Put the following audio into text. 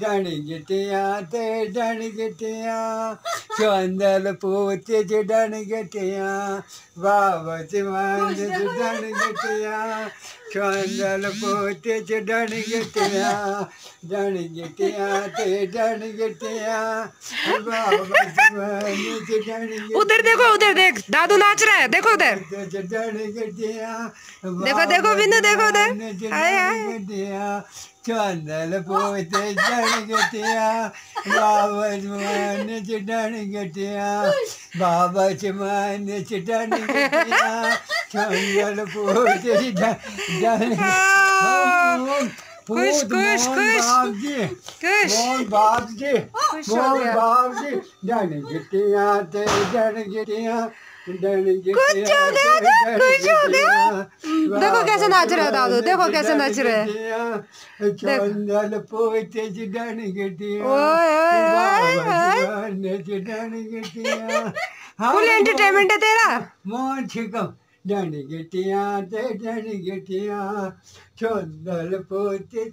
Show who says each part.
Speaker 1: डण गिटिया ते डण गिटिया चंदल पोत डण गिटिया बाबा जे डण गिटिया चंदल पोते डण गिटिया डण गिटिया ते डण गिटिया बाबा
Speaker 2: उधर देखो उधर देख दादू नाच रहा है देखो उधर।
Speaker 1: देखो
Speaker 2: देखो बिंदु देखो उधर।
Speaker 1: चंदल पोते जड़ गटिया बाबा चमान चढ़न गटिया बाबा चमान चढ़न गटिया चंदल पोते
Speaker 2: खुश, खुश, खुश। कुछ
Speaker 1: मोहन बाप जी
Speaker 2: खुश गया।
Speaker 1: बाप जी डन गिटिया ते डन गिटिया डन गिटिया
Speaker 2: हो गया खुश हो गया। देखो कैसे नाच रहे है। दादू, देखो कैसे नाच रहे है।
Speaker 1: है
Speaker 2: फुल एंटरटेनमेंट है तेरा।
Speaker 1: मोहन छिकम डन गिटिया डन गिटिया चंदल पोते